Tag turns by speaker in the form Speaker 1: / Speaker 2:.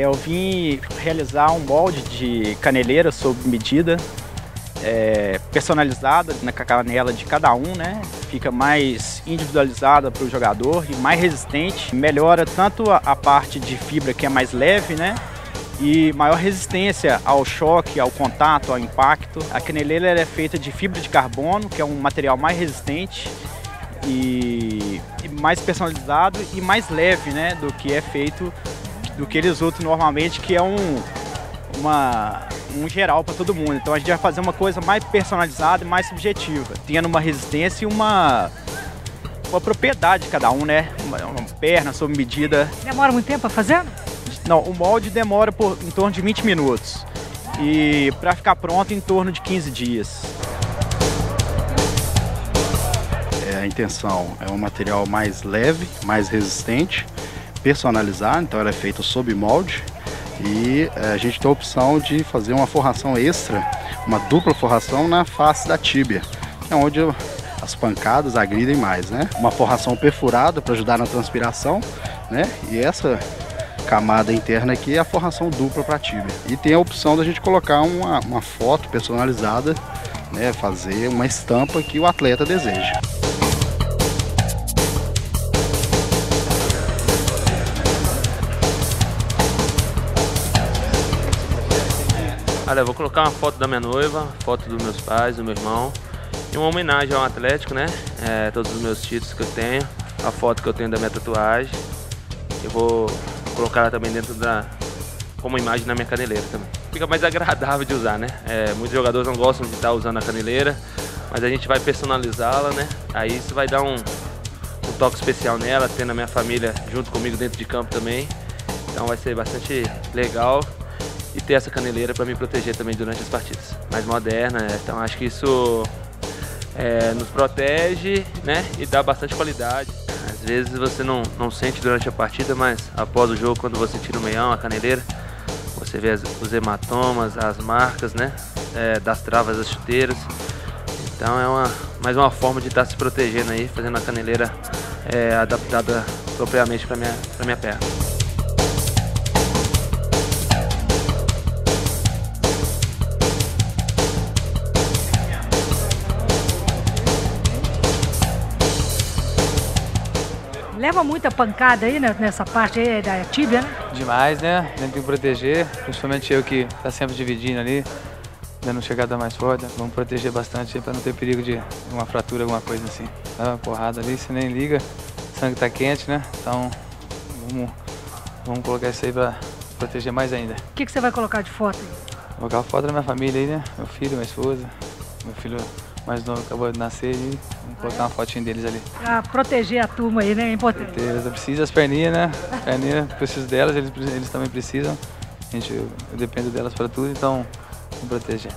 Speaker 1: É, eu vim realizar um molde de caneleira sob medida, é, personalizada na canela de cada um, né? Fica mais individualizada para o jogador e mais resistente. Melhora tanto a, a parte de fibra que é mais leve, né? e maior resistência ao choque, ao contato, ao impacto. A caneleira é feita de fibra de carbono, que é um material mais resistente e, mais personalizado e mais leve, né, do que é feito do que eles outros normalmente, que é um uma um geral para todo mundo. Então a gente vai fazer uma coisa mais personalizada e mais subjetiva, tendo uma resistência e uma uma propriedade de cada um, né? Uma, uma perna sob medida.
Speaker 2: Demora muito tempo para fazer?
Speaker 1: Não, o molde demora por em torno de 20 minutos. E para ficar pronto em torno de 15 dias.
Speaker 3: É, a intenção é um material mais leve, mais resistente, personalizado, então ela é feita sob molde e é, a gente tem a opção de fazer uma forração extra, uma dupla forração na face da tíbia, é onde as pancadas agridem mais, né? Uma forração perfurada para ajudar na transpiração, né? E essa camada interna aqui é a forração dupla para tíbia. E tem a opção da gente colocar uma, uma foto personalizada, né, fazer uma estampa que o atleta deseja.
Speaker 4: Olha, vou colocar uma foto da minha noiva, foto dos meus pais, do meu irmão, e uma homenagem ao Atlético, né? É, todos os meus títulos que eu tenho, a foto que eu tenho da minha tatuagem. Eu vou colocar ela também dentro da. como imagem na minha caneleira também. Fica mais agradável de usar, né? É, muitos jogadores não gostam de estar usando a caneleira, mas a gente vai personalizá-la, né? Aí isso vai dar um, um toque especial nela, tendo a minha família junto comigo dentro de campo também. Então vai ser bastante legal e ter essa caneleira para me proteger também durante as partidas. Mais moderna, né? então acho que isso é, nos protege né? e dá bastante qualidade. Às vezes você não, não sente durante a partida, mas após o jogo, quando você tira o meião, a caneleira, você vê as, os hematomas, as marcas, né? É, das travas das chuteiras. Então é uma, mais uma forma de estar tá se protegendo aí, fazendo a caneleira é, adaptada propriamente para minha, minha perna.
Speaker 2: Leva muita pancada aí nessa parte aí da tíbia, né?
Speaker 5: Demais, né? Tem que proteger, principalmente eu que tá sempre dividindo ali, dando chegada mais forte. Vamos proteger bastante para não ter perigo de uma fratura, alguma coisa assim. Dá uma porrada ali, você nem liga, o sangue tá quente, né? Então vamos, vamos colocar isso aí para proteger mais ainda.
Speaker 2: O que, que você vai colocar de foto aí?
Speaker 5: Vou colocar foto da minha família aí, né? Meu filho, minha esposa, meu filho mais novo acabou de nascer e vamos colocar uma fotinha deles ali.
Speaker 2: Pra proteger a turma aí, né? É importante.
Speaker 5: Proteger, precisa as perninhas, né? Perninhas, preciso delas, eles, eles também precisam. A gente, eu dependo delas para tudo, então vamos proteger.